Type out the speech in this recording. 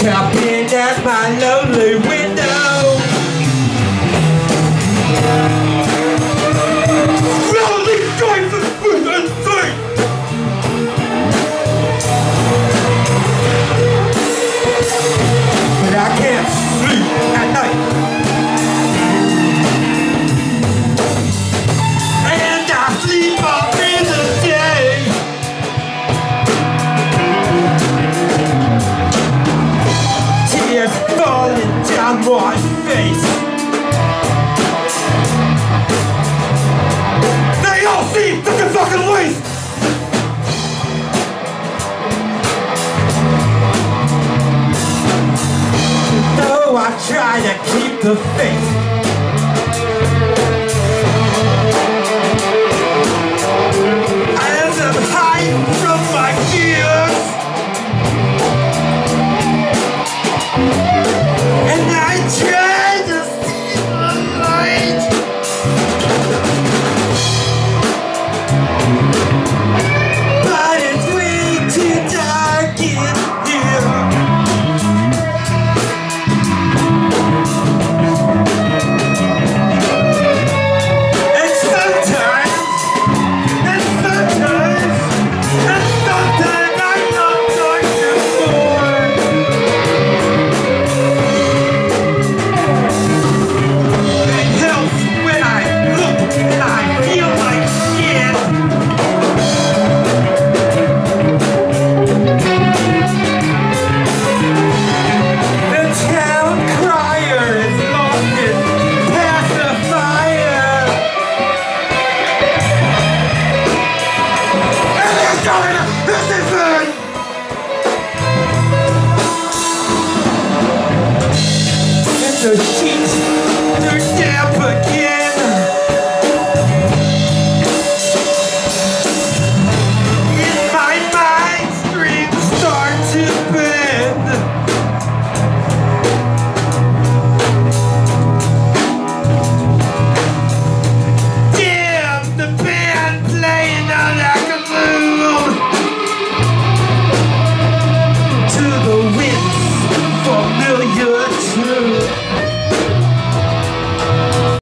Tap in at my lonely on my face. They all see to get fucking waste. Though I try to keep the faith. It's a cheat.